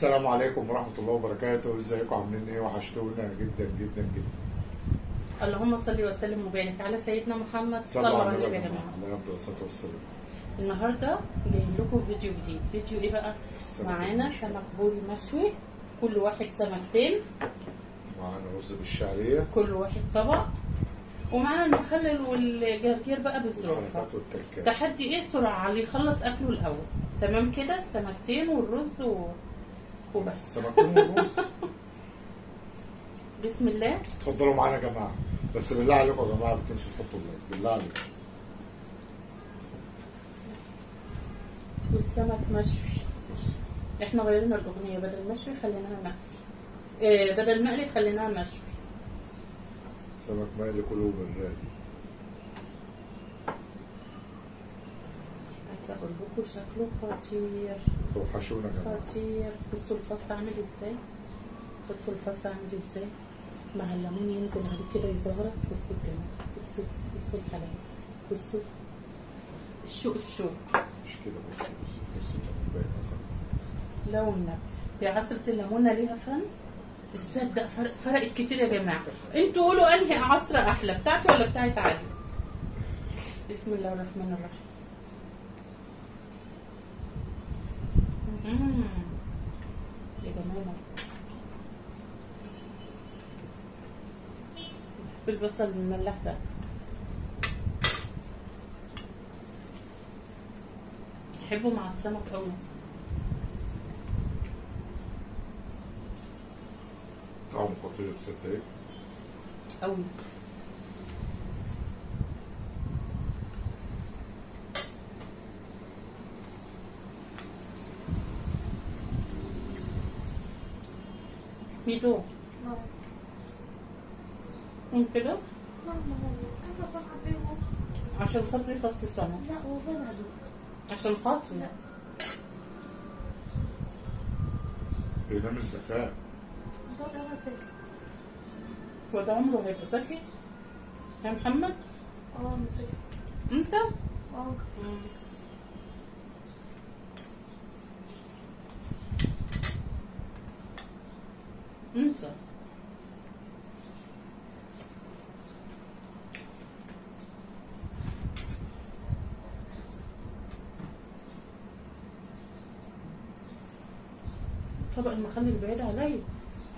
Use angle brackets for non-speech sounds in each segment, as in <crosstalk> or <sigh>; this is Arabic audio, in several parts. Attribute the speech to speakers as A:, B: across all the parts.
A: السلام عليكم ورحمة الله وبركاته. إزيكم؟ عاملين إيه؟ وحشتونا جدا جدا جدا.
B: اللهم صل وسلم وبارك على سيدنا محمد صلى الله عليه وسلم.
A: عليه افضل الصلاة والسلام.
B: النهارده جايين لكم فيديو جديد. فيديو إيه بقى؟ معانا. سمك بوري مشوي كل واحد سمكتين.
A: معانا رز بالشعرية.
B: كل واحد طبق. ومعانا المخلل والجرجير بقى
A: والتركات.
B: تحدي إيه؟ سرعة عليه يخلص أكله الأول. تمام كده؟ السمكتين والرز و... وبس. <laughs> بسم الله.
A: اتفضلوا معانا يا جماعة. بس بالله عليكم يا جماعة ما تنسوا تحطوا اللايك بالله عليكم.
B: والسمك مشوي. إحنا غيرنا الأغنية. بدل مشوي خليناها مقلي. آه بدل مقلي خليناها مشوي.
A: سمك مقلي كله بالراد
B: عايزه أقول لكم شكله. خطير.
A: توحشونا يا جماعة
B: خطير. بصوا الفص عامل إزاي؟ بصوا الفص عامل إزاي؟ مع الليمون ينزل عليه كده يزهرك بصوا الجمال. بصوا بصوا الحلاوة. بصوا. الشوق الشوق.
A: مش كده. بص بص بص باين
B: النبي يا عصرة الليمونة ليها فن؟ تصدق فرق فرقت كتير يا جماعة. أنتوا قولوا انهي عصرة أحلى بتاعتي ولا بتاعت علي؟ بسم الله الرحمن الرحيم. بالبصل المملح ده أحبه مع السمك قوي
A: طعمه خطير تصدق
B: قوي قوم كده؟ عشان خاطري فص السمك
C: لا وبلده
B: عشان خاطري
C: لا
A: الذكاء
C: ده أنا ساكت
B: هو ده عمره هيبقى ذكي يا محمد
C: آه أنا ساكت
B: انت آه انت طبق المخلل بعيد عليا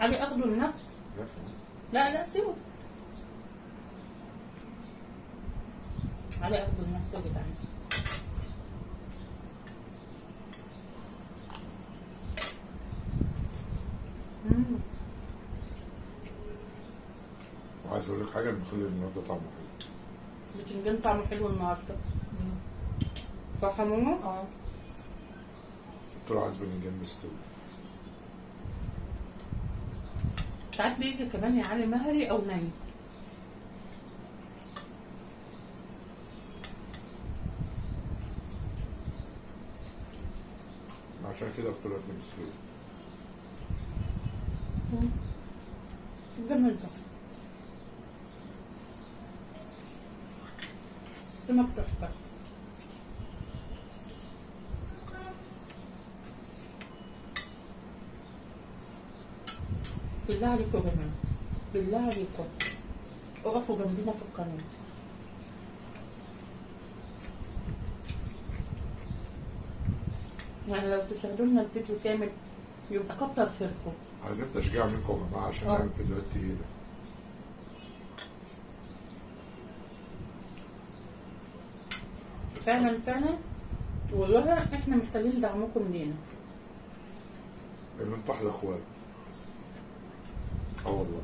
B: علي. اخده لنفسه لا لا سيبه. علي اخده لنفسه يا جدعان
A: وعايز أقول لك حاجة المخلل النهارده طعمه حلو.
B: بتنجان طعمه حلو النهارده. صح يا ماما؟ آه.
A: قلت له عايز باذنجان مستوي.
B: ساعات بيجي كمان يا علي مهري أو ني
A: عشان كده قلت له مستوي
B: الجمل ده السمك تحفة بالله عليكم يا جماعة. بالله عليكم. اقفوا جنبينا في القناة يعني لو تشاهدوا لنا الفيديو كامل يبقى كتر خيركم.
A: عايزين تشجيع منكم يا جماعة عشان
B: آه.
A: نعمل فيديوهات تقيلة.
B: فعلا فعلا. والله إحنا محتاجين دعمكم لينا.
A: ان أنتوا أحلى اخوات آه والله.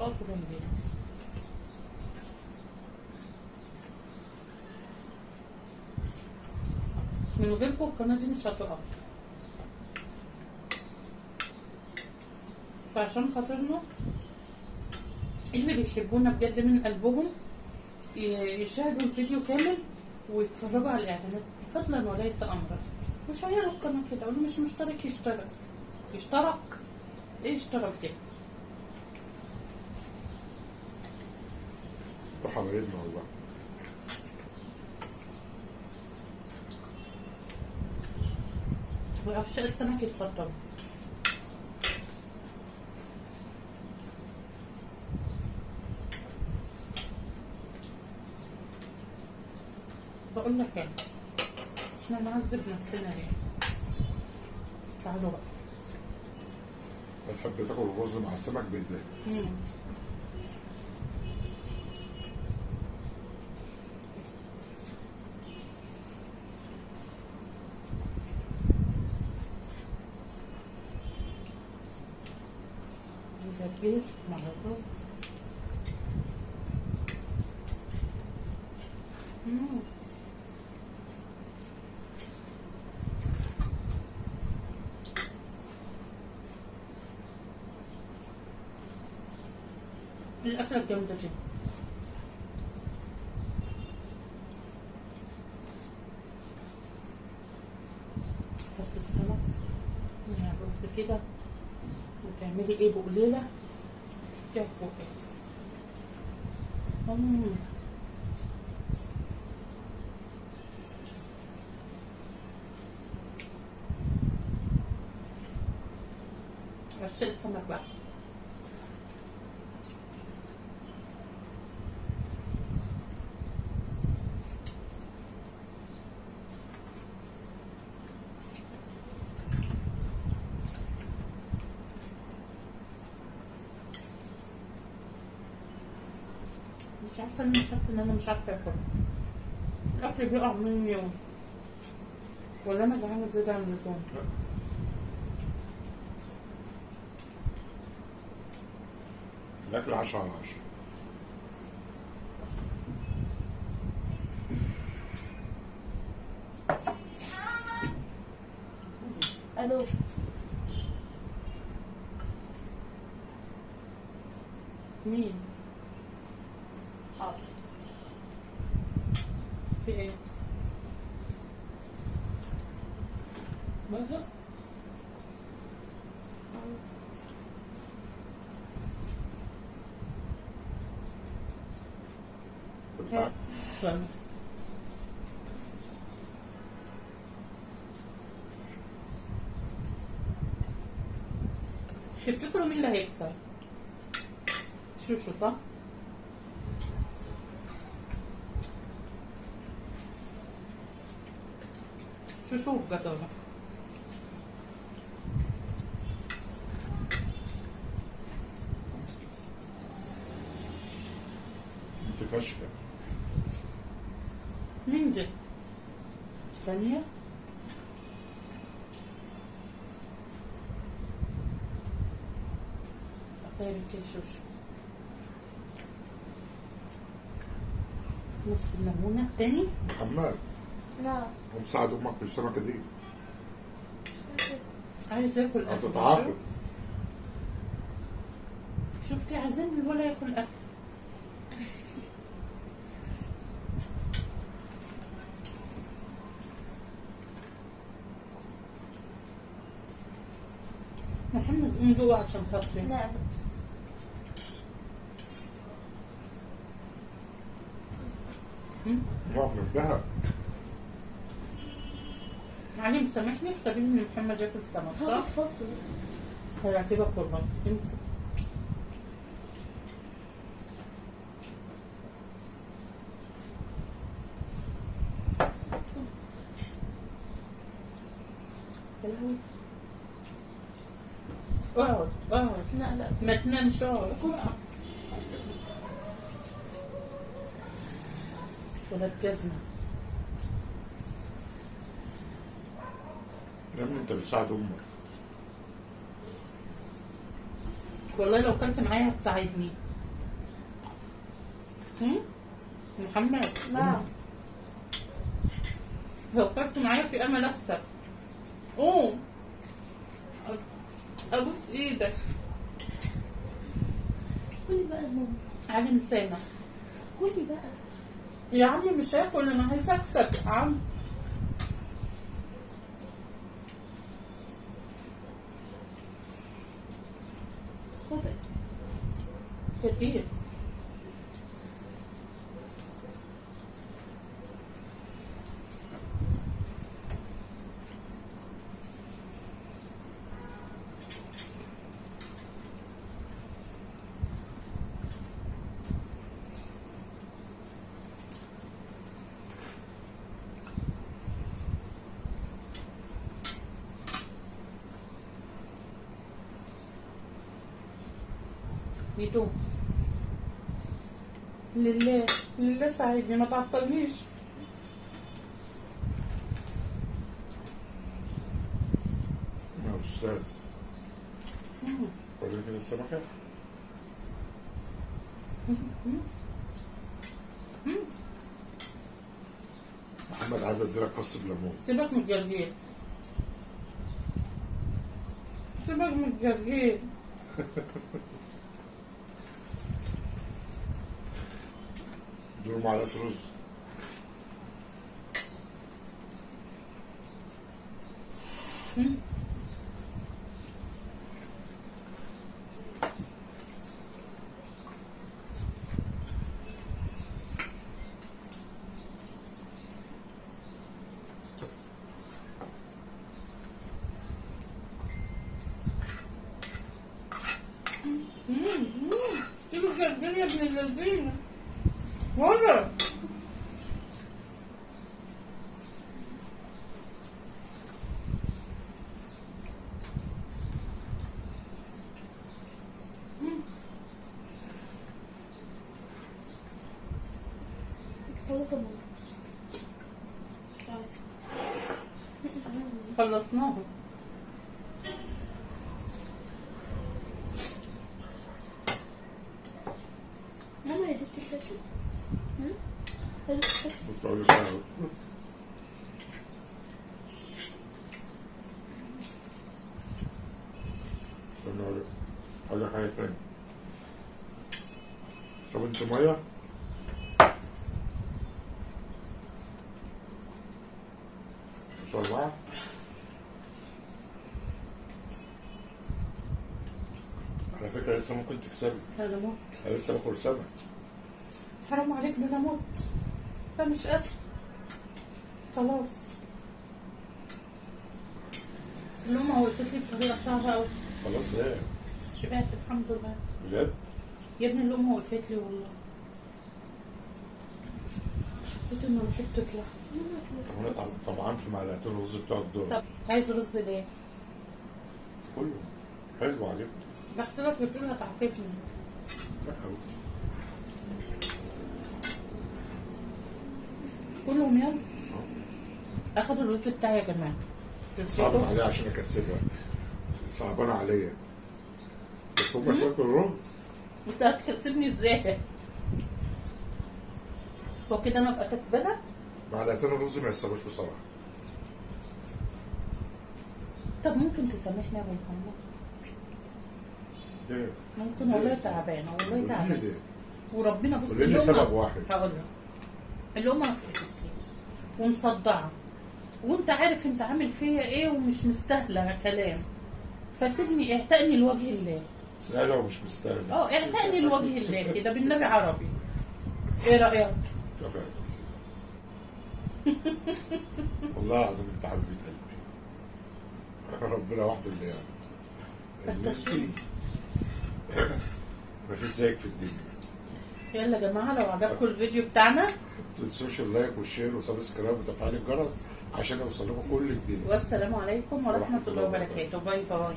B: اقفوا جنبينا من غيركم القناة دي مش هتقف. فعشان خاطرنا. اللي بيحبونا بجد من قلبهم يشاهدوا الفيديو كامل ويتفرجوا على الإعلانات. فضلا وليس امرا. مش هيعملوا القناة كده واللي مش مشترك يشترك. يشترك. إيه اشترك دي؟
A: حبايبنا والله.
B: وعفشاء السمك يتفضلوا إيه إحنا نعذب نفسنا ليه تعالوا بقى.
A: بتحب تاكل الرز مع السمك بايديك
B: مم. الجرجير مع الرز. الجامدة دي فص السمك الرز كده. وتعملي إيه؟ بقليلة تحطيها في بقك. عشان السمك بقى مش عارفة ان أنا ان أنا مش عارفة اكل الاكل بيقع مني ولا أنا جعانة زيادة عن اللزوم
A: الأكل 10 على 10
C: ألو.
B: مين؟
C: حاضر
B: في إيه ماذا تفتكروا مين اللي هيكسب؟ شوشو صح؟ شوشو وجدارة
A: انت فاشله
B: مين دي؟ ثانية طيب يا شوشو نص الليمونة تاني
A: محمد
C: نعم.
A: قوم ساعد أمك في السمكه دي.
B: عايز ياكل أكل.
A: هتتعاقب.
B: شفتي عايزين ولا يأكل أكل. محمد قوم جوه عشان خاطري.
C: نعم؟
A: نقف جنبها
B: علي مسامحني في سبيل إن محمد ياكل سمك صح؟
C: فصل
B: هيعتبر قربان. امسك. اقعد اقعد
C: لا لا.
B: ما تنامش اقعد
C: بسرعة.
B: ولا تجزمة
A: يا ابني أنت بتساعد أمك.
B: والله لو كنت معايا هتساعدني. هم؟ محمد.
C: نعم
B: لو كنت معايا في أمل أكسب. قوم أبوس إيدك.
C: قولي بقى يا ماما.
B: علي مسامح.
C: قولي بقى.
B: يا عمي مش هاكل أنا عايز أكسب. يا عم.
C: it
B: did. Me too. لله لله ساعدني ما تعطلنيش.
A: يا أستاذ. السمكه
B: مم. مم.
A: محمد عايز أديلك فص بليمون
B: سيبك من الجرجير. سيبك من الجرجير. <laughs>
A: 你妈的
B: 孙子！嗯？嗯嗯嗯！你这个
C: 爹爹不认真。يا ماما
B: خلصناها
C: ماما هي دي بتتاكل؟ هم؟
A: سهل استنى أقول لك أقول لك حاجة تاني طب انت ميه أربعة على فكرة لسه ممكن تكسبي.
B: أنا
A: أنا لسه باكل سمك.
B: حرام عليك ده أنا موت. ده مش قادر خلاص. اللقمة وقفت لي بطريقة صعبة أوي.
A: خلاص إيه؟
B: شبعت الحمد لله.
A: بجد؟
B: يا ابني اللقمة وقفت لي والله. حسيت إنه الحيط تطلع.
A: طب أنا طبعا في معلقتين الرز بتوع الدور.
B: طب عايز رز ليه؟
A: كله. حلو عجبني.
B: بحسبك بتقول هتعاقبني
A: لا
B: كلهم يلا. اخد الرز بتاعي يا جماعة.
A: صعب
B: تمسكه
A: عليا عشان أكسبها. صعبان عليا. هم تاكل الرز؟
B: أنت هتكسبني إزاي؟ هو كده أنا أبقى كسبانة؟
A: معلقتين الرز ما يستووش بصراحه
B: طب ممكن تسامحني يا أبو محمد؟
A: ليه؟
B: ممكن والله تعبانة والله
A: ليه؟
B: وربنا بص
A: قولي لي سبب واحد.
B: هقول لك. اللقمة في ايدي ومصدعة وانت عارف انت عامل فيا إيه ومش مستاهلة كلام. فسيبني اعتقني لوجه الله.
A: سهله ومش مستاهلة.
B: آه اعتقني لوجه الله كده بالنبي عربي. إيه رأيك؟
A: اتفقنا والله العظيم انت حبيبه قلبي. <laughs> ربنا وحده اللي يعني <laughs> مفيش زيك في الدنيا.
B: يلا يا جماعة لو عجبكم الفيديو بتاعنا.
A: ما تنسوش ال like وال share و subscribe وتفعيل الجرس عشان يوصل لكم كل جديد.
B: والسلام عليكم الله
A: الله
B: وبركاته. باي باي.